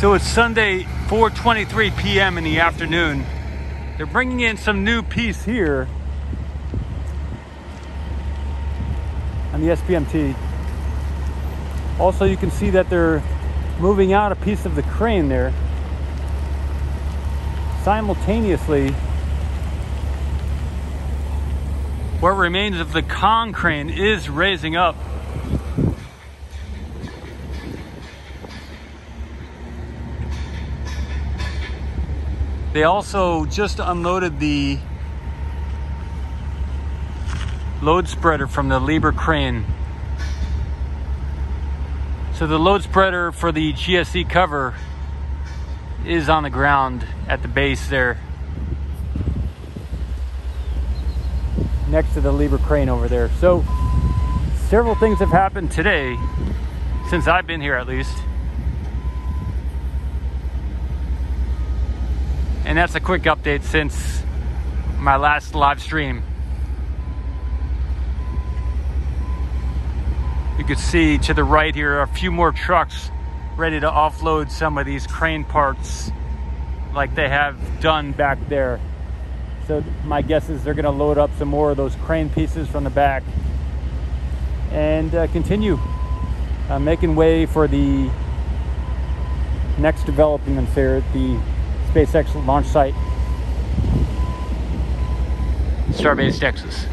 So it's Sunday, 4:23 p.m. in the afternoon. They're bringing in some new piece here on the SPMT. Also, you can see that they're moving out a piece of the crane there. Simultaneously, what remains of the con crane is raising up. They also just unloaded the load spreader from the Liebherr crane. So the load spreader for the GSE cover is on the ground at the base there. Next to the Liebherr crane over there. So several things have happened today, since I've been here at least. And that's a quick update since my last live stream. You can see to the right here a few more trucks ready to offload some of these crane parts like they have done back there. So my guess is they're gonna load up some more of those crane pieces from the back and uh, continue uh, making way for the next development there at the SpaceX launch site, Starbase, Texas.